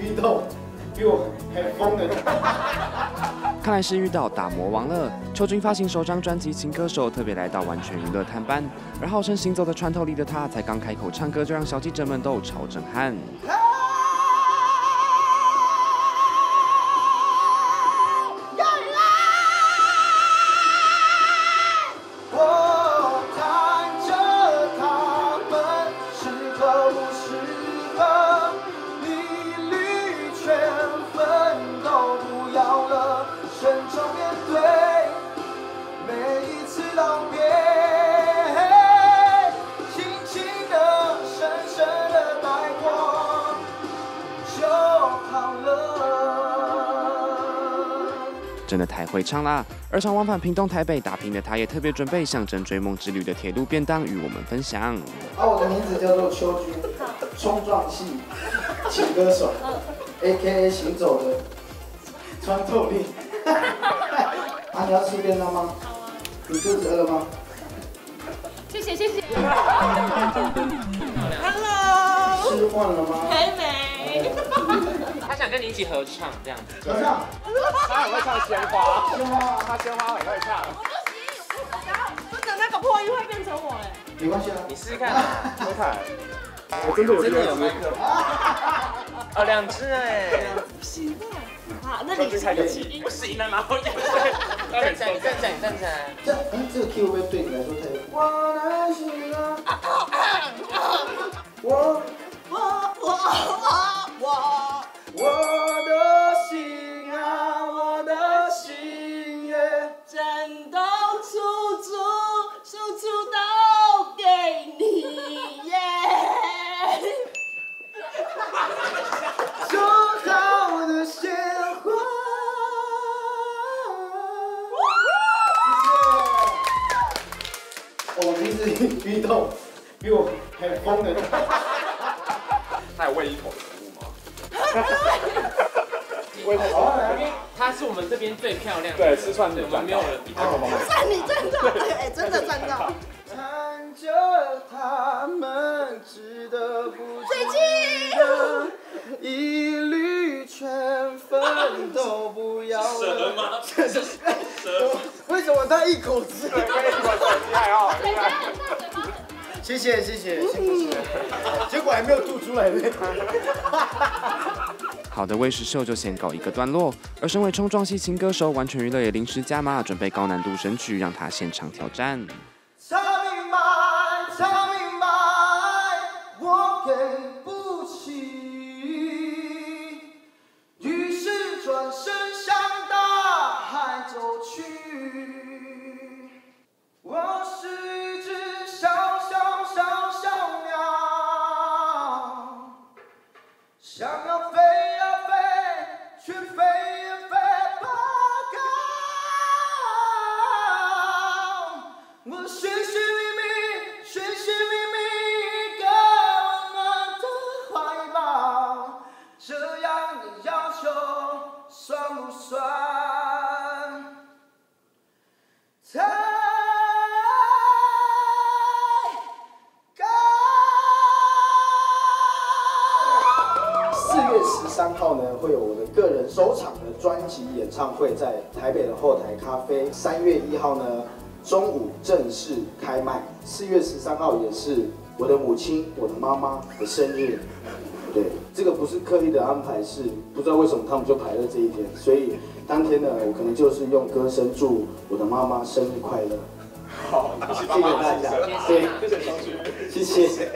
遇到比我还疯的。看来是遇到打魔王了。邱君发行首张专辑《情歌手》，特别来到完全娱乐探班，而号称行走的穿透力的他，才刚开口唱歌，就让小记者们都超震撼。真的太会唱啦！而常往返屏东、台北打拼的他，也特别准备象征追梦之旅的铁路便当与我们分享。啊，我的名字叫做邱军，冲撞系情歌手，A.K.A 行走的穿透力。啊，你要吃便当吗？你肚子饿了吗？谢谢谢谢。还没。他想跟你一起合唱，这样子。合唱。他很会唱鲜花。鲜花。他鲜花很会唱。我不行，我想要真的那个破音会变成我哎。没关系啊，你试试看。试看。我真的有真的有麦克。哦，两只哎。不行啊。好，那你开个机。不行了吗？我站起来，站起来，站起来。这哎，这个 key 会不会对你来说太？我的心啊。我我我我我我的心啊，我的心也真的处处处处都给你耶。说好的鲜花。我平时运动比我还疯的。他有喂一口的服务吗？喂一口，因为他是我们这边最漂亮的。对，吃串的我们没有人比他 好。站你赚到，哎，真的赚到。看着他们值得不最近一律全分都不要了。蛇吗？这是蛇。为什么他一口吃？对，一口吃很厉害哦，厉害。谢谢谢谢谢谢，结果还没有吐出来呢。好的，卫视秀就先告一个段落。而身为冲撞系情歌手，完全娱乐也临时加码，准备高难度神曲，让他现场挑战。唱明白，唱明白，我给四月十三号呢，会有我的个人首场的专辑演唱会，在台北的后台咖啡。三月一号呢，中午正式开卖。四月十三号也是我的母亲，我的妈妈的生日。对，这个不是刻意的安排，是不知道为什么他们就排在这一天，所以当天呢，我可能就是用歌声祝我的妈妈生日快乐。好，谢谢谢大家，对，谢谢谢谢。